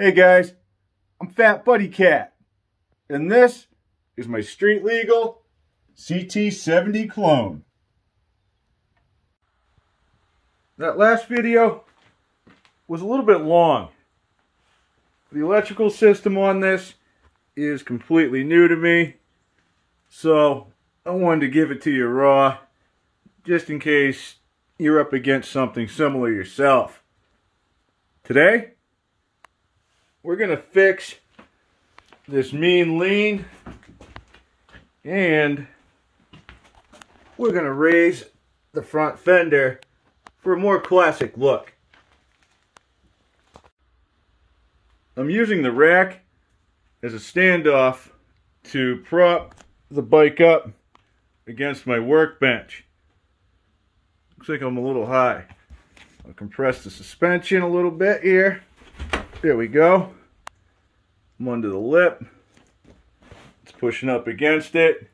Hey guys, I'm Fat Buddy Cat, and this is my street legal CT70 clone. That last video was a little bit long. The electrical system on this is completely new to me, so I wanted to give it to you raw, just in case you're up against something similar yourself. Today, we're going to fix this mean lean and we're going to raise the front fender for a more classic look. I'm using the rack as a standoff to prop the bike up against my workbench. Looks like I'm a little high. I'll compress the suspension a little bit here. There we go. Under the lip. It's pushing up against it.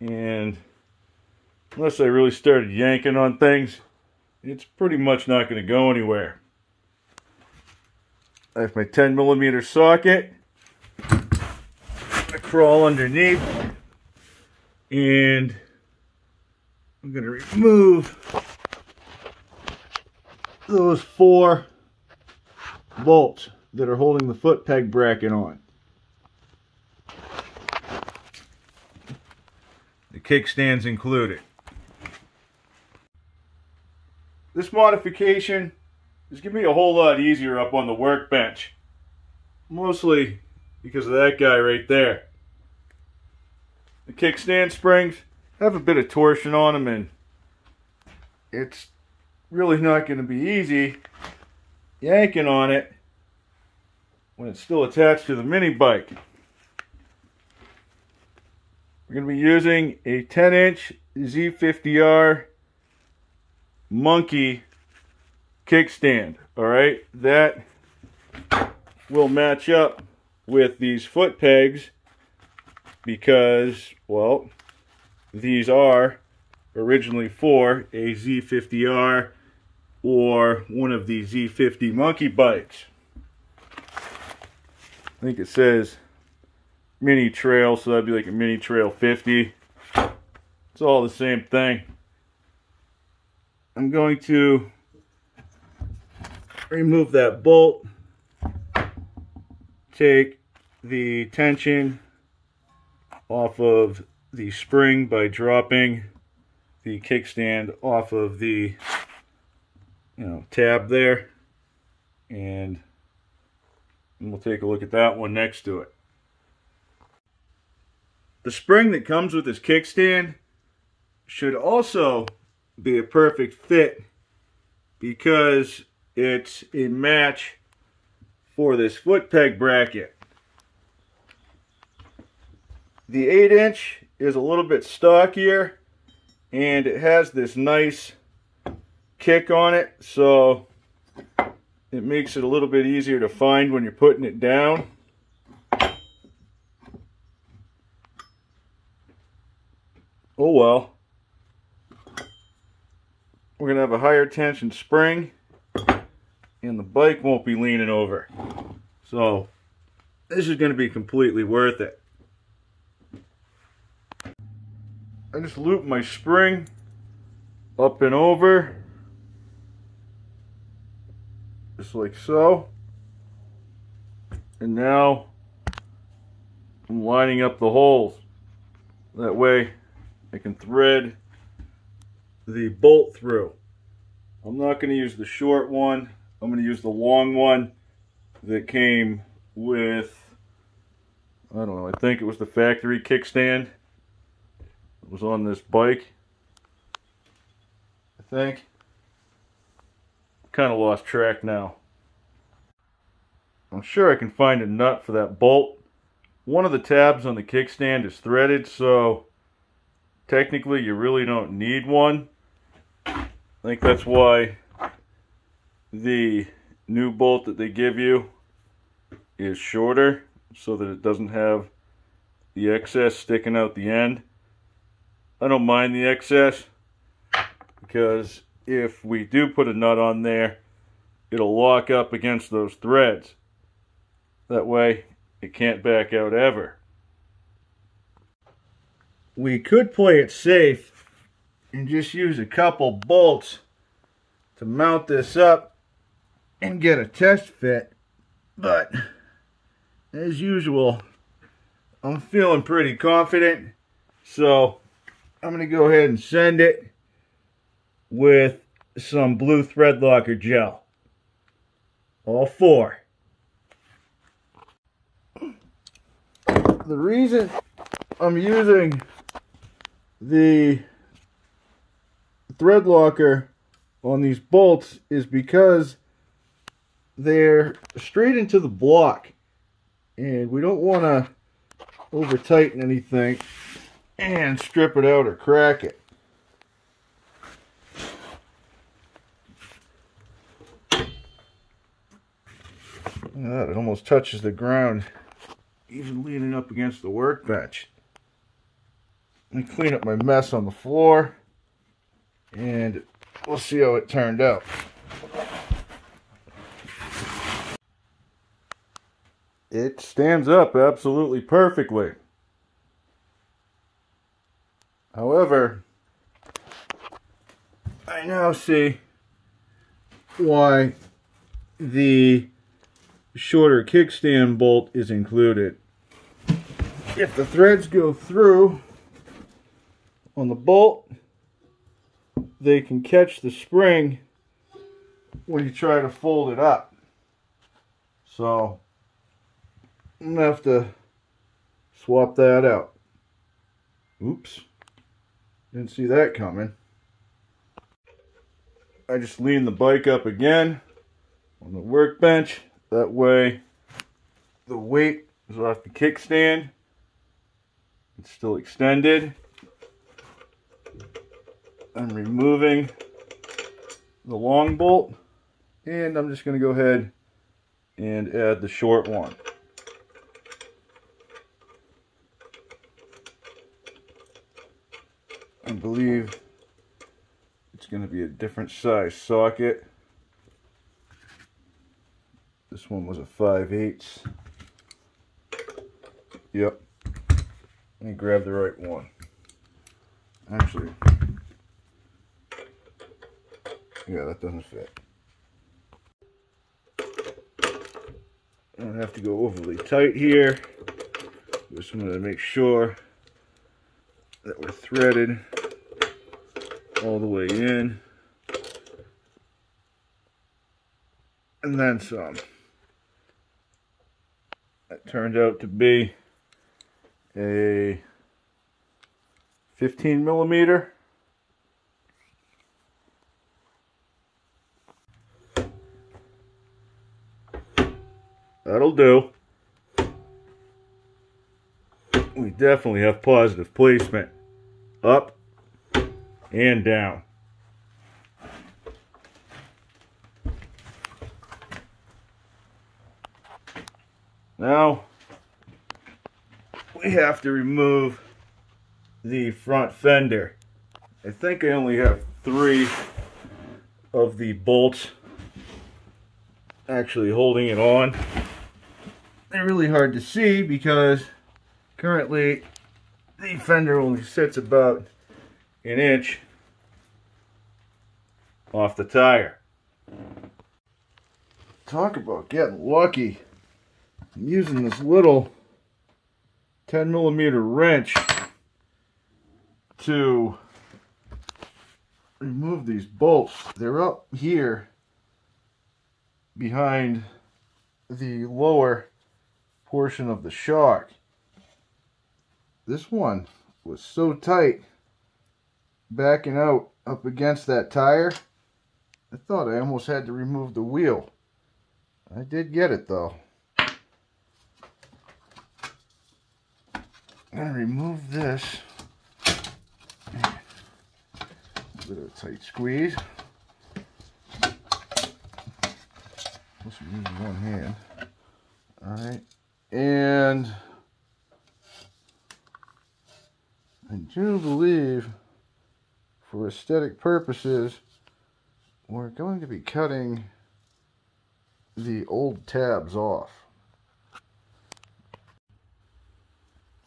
And unless I really started yanking on things, it's pretty much not going to go anywhere. I have my 10 millimeter socket. I crawl underneath and I'm going to remove those four bolts that are holding the foot peg bracket on. The kickstands included. This modification is going to be a whole lot easier up on the workbench. Mostly because of that guy right there. The kickstand springs have a bit of torsion on them and it's really not going to be easy yanking on it when it's still attached to the mini bike. We're going to be using a 10 inch Z50R monkey kickstand. Alright, that will match up with these foot pegs because, well, these are originally for a Z50R or one of the Z50 monkey bikes. I think it says mini trail, so that'd be like a mini trail 50. It's all the same thing. I'm going to remove that bolt, take the tension off of the spring by dropping the kickstand off of the you know tab there and and we'll take a look at that one next to it. The spring that comes with this kickstand should also be a perfect fit because it's a match for this foot peg bracket. The 8 inch is a little bit stockier and it has this nice kick on it so it makes it a little bit easier to find when you're putting it down. Oh well. We're going to have a higher tension spring and the bike won't be leaning over. So this is going to be completely worth it. I just loop my spring up and over just like so. And now I'm lining up the holes. That way I can thread the bolt through. I'm not going to use the short one. I'm going to use the long one that came with, I don't know, I think it was the factory kickstand. It was on this bike. I think kind of lost track now. I'm sure I can find a nut for that bolt. One of the tabs on the kickstand is threaded, so technically you really don't need one. I think that's why the new bolt that they give you is shorter so that it doesn't have the excess sticking out the end. I don't mind the excess because if we do put a nut on there, it'll lock up against those threads. That way it can't back out ever. We could play it safe and just use a couple bolts to mount this up and get a test fit. But as usual, I'm feeling pretty confident. So I'm going to go ahead and send it with some blue thread locker gel. All four. The reason I'm using the thread locker on these bolts is because they're straight into the block and we don't want to over tighten anything and strip it out or crack it. That, it almost touches the ground even leaning up against the workbench. Let me clean up my mess on the floor and we'll see how it turned out. It stands up absolutely perfectly. However, I now see why the shorter kickstand bolt is included. If the threads go through on the bolt, they can catch the spring when you try to fold it up. So I'm gonna have to swap that out. Oops. Didn't see that coming. I just lean the bike up again on the workbench. That way the weight is off the kickstand. It's still extended. I'm removing the long bolt and I'm just going to go ahead and add the short one. I believe it's going to be a different size socket. This one was a 5 8 Yep. Let me grab the right one. Actually, yeah, that doesn't fit. I don't have to go overly tight here. Just want to make sure that we're threaded all the way in. And then some. Turned out to be a 15 millimeter That'll do. We definitely have positive placement. Up and down. Now, we have to remove the front fender. I think I only have three of the bolts actually holding it on. They're really hard to see because currently the fender only sits about an inch off the tire. Talk about getting lucky. I'm using this little 10 millimeter wrench to remove these bolts. They're up here behind the lower portion of the shock. This one was so tight backing out up against that tire. I thought I almost had to remove the wheel. I did get it though. Going to remove this. Of a tight squeeze. To be using one hand. Alright. And I do believe for aesthetic purposes we're going to be cutting the old tabs off.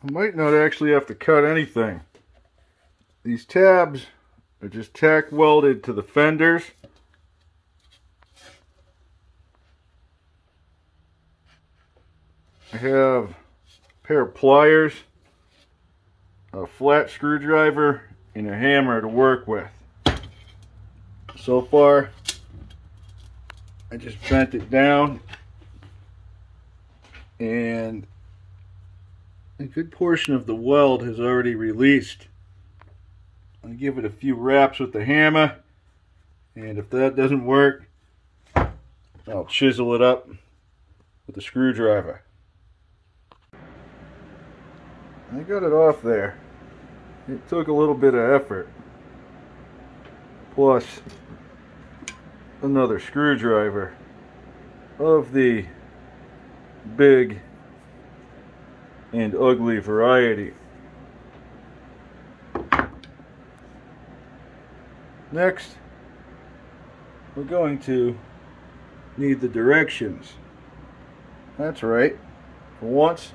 I might not actually have to cut anything. These tabs are just tack welded to the fenders. I have a pair of pliers, a flat screwdriver, and a hammer to work with. So far, I just bent it down and a good portion of the weld has already released. I give it a few wraps with the hammer and if that doesn't work I'll chisel it up with a screwdriver. I got it off there. It took a little bit of effort. Plus another screwdriver of the big and ugly variety. Next, we're going to need the directions. That's right. For once,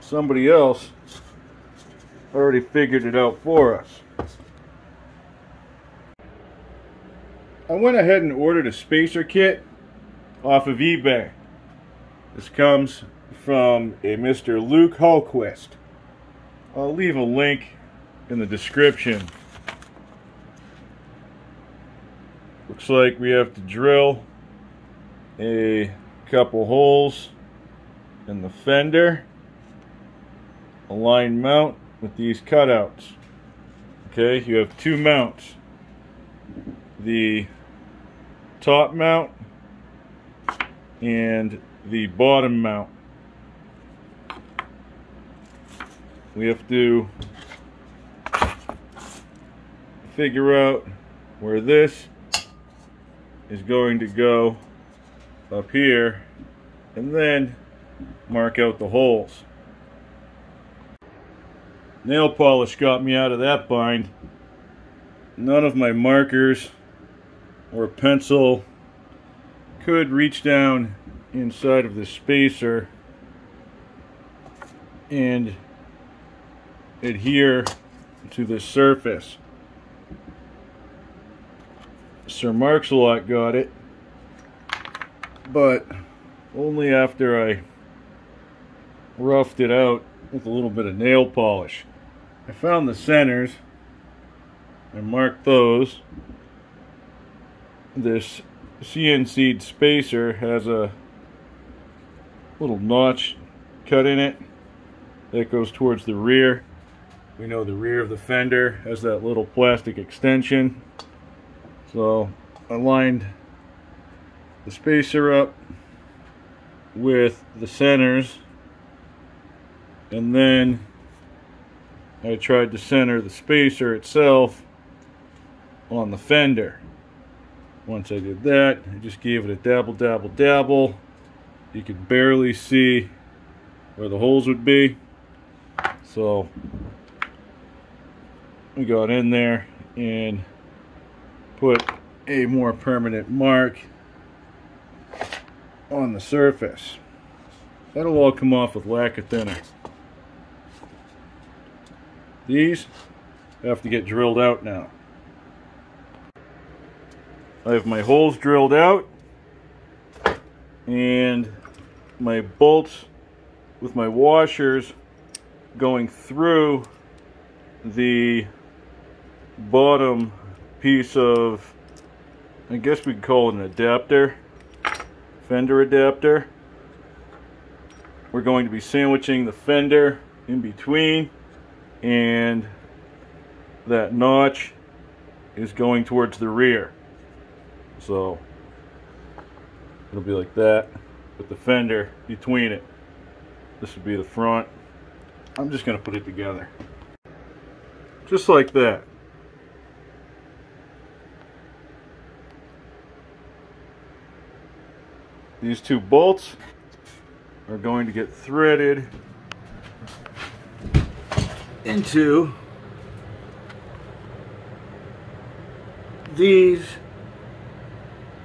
somebody else already figured it out for us. I went ahead and ordered a spacer kit off of eBay. This comes from a Mr. Luke Holquist. I'll leave a link in the description. Looks like we have to drill a couple holes in the fender. Align mount with these cutouts. Okay, you have two mounts. The top mount and the bottom mount. We have to figure out where this is going to go up here and then mark out the holes. Nail polish got me out of that bind. None of my markers or pencil could reach down inside of the spacer and adhere to the surface. Sir Marks-a-Lot got it, but only after I roughed it out with a little bit of nail polish. I found the centers and marked those. This CNC spacer has a little notch cut in it that goes towards the rear. We know the rear of the fender has that little plastic extension. So I lined the spacer up with the centers and then I tried to center the spacer itself on the fender. Once I did that, I just gave it a dabble, dabble, dabble. You could barely see where the holes would be. So we got in there and put a more permanent mark on the surface. That'll all come off with lacquer thinner. These have to get drilled out now. I have my holes drilled out and my bolts with my washers going through the bottom piece of I guess we could call it an adapter fender adapter we're going to be sandwiching the fender in between and that notch is going towards the rear so it'll be like that with the fender between it. This would be the front. I'm just going to put it together. Just like that. These two bolts are going to get threaded into these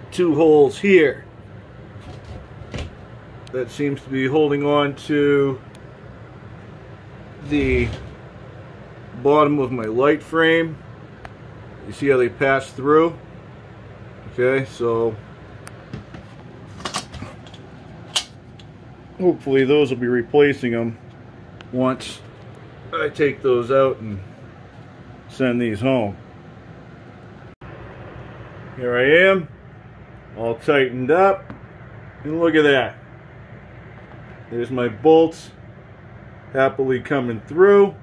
two holes here that seems to be holding on to the bottom of my light frame. You see how they pass through? Okay, so hopefully those will be replacing them once I take those out and send these home. Here I am, all tightened up, and look at that. There's my bolts happily coming through.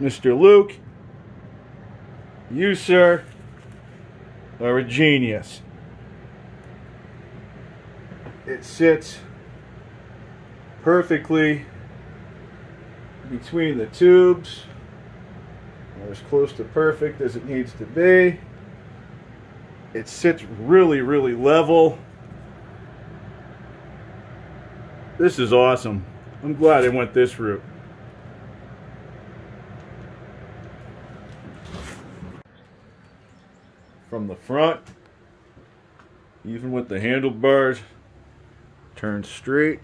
Mr. Luke, you, sir, are a genius. It sits perfectly between the tubes or as close to perfect as it needs to be. It sits really, really level. This is awesome. I'm glad I went this route. From the front, even with the handlebars turned straight,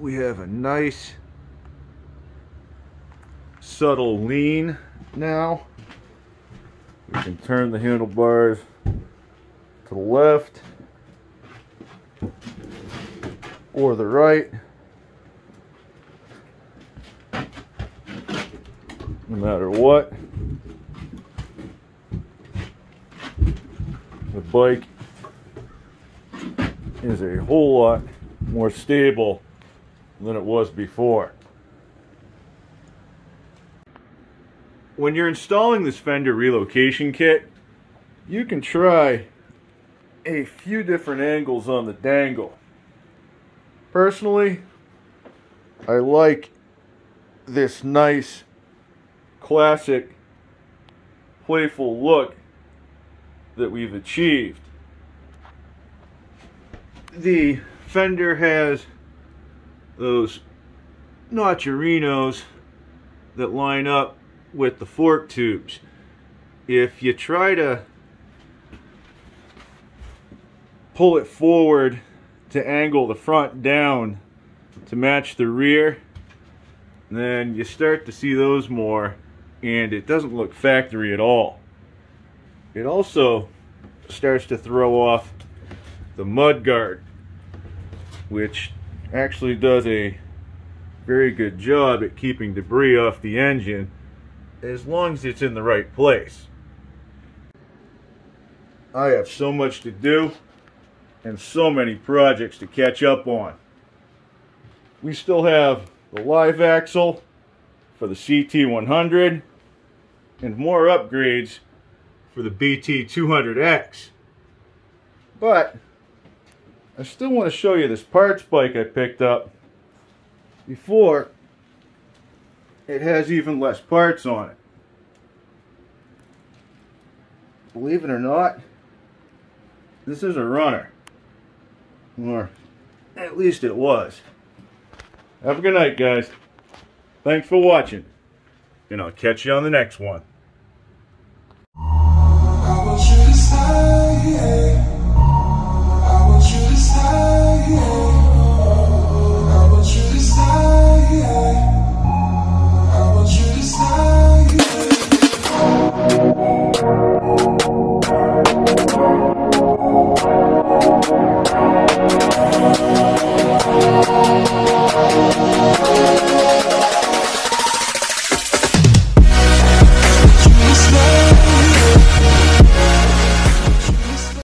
we have a nice subtle lean now. We can turn the handlebars to the left or the right. No matter what. The bike is a whole lot more stable than it was before. When you're installing this fender relocation kit, you can try a few different angles on the dangle. Personally, I like this nice, classic, playful look that we've achieved. The fender has those notcherinos that line up with the fork tubes. If you try to pull it forward to angle the front down to match the rear, then you start to see those more and it doesn't look factory at all. It also starts to throw off the mud guard, which actually does a very good job at keeping debris off the engine as long as it's in the right place. I have so much to do and so many projects to catch up on. We still have the live axle for the CT100 and more upgrades for the BT200X. But I still want to show you this parts bike I picked up before it has even less parts on it. Believe it or not, this is a runner. Or at least it was. Have a good night, guys. Thanks for watching. And I'll catch you on the next one.